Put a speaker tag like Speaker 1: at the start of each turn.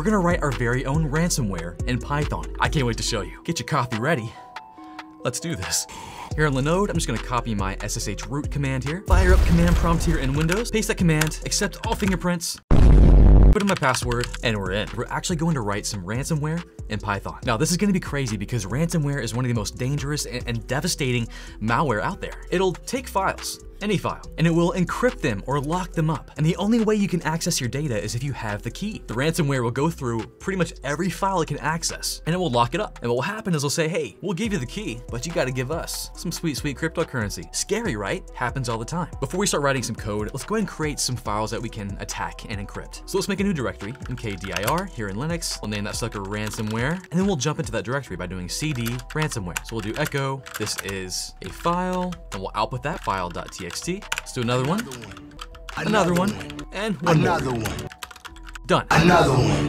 Speaker 1: we're gonna write our very own ransomware in Python. I can't wait to show you. Get your coffee ready. Let's do this. Here in Linode, I'm just gonna copy my SSH root command here, fire up command prompt here in Windows, paste that command, accept all fingerprints, put in my password, and we're in. We're actually going to write some ransomware in Python. Now, this is gonna be crazy because ransomware is one of the most dangerous and, and devastating malware out there. It'll take files, any file, and it will encrypt them or lock them up. And the only way you can access your data is if you have the key. The ransomware will go through pretty much every file it can access, and it will lock it up. And what will happen is it'll say, hey, we'll give you the key, but you gotta give us some sweet, sweet cryptocurrency. Scary, right? Happens all the time. Before we start writing some code, let's go ahead and create some files that we can attack and encrypt. So let's make a new directory, mkdir, here in Linux. We'll name that sucker ransomware, and then we'll jump into that directory by doing cd ransomware. So we'll do echo, this is a file, and we'll output that file.txt txt. Let's do another one. Another one. And one
Speaker 2: Another
Speaker 1: more.
Speaker 2: one.
Speaker 1: Done.
Speaker 2: Another one.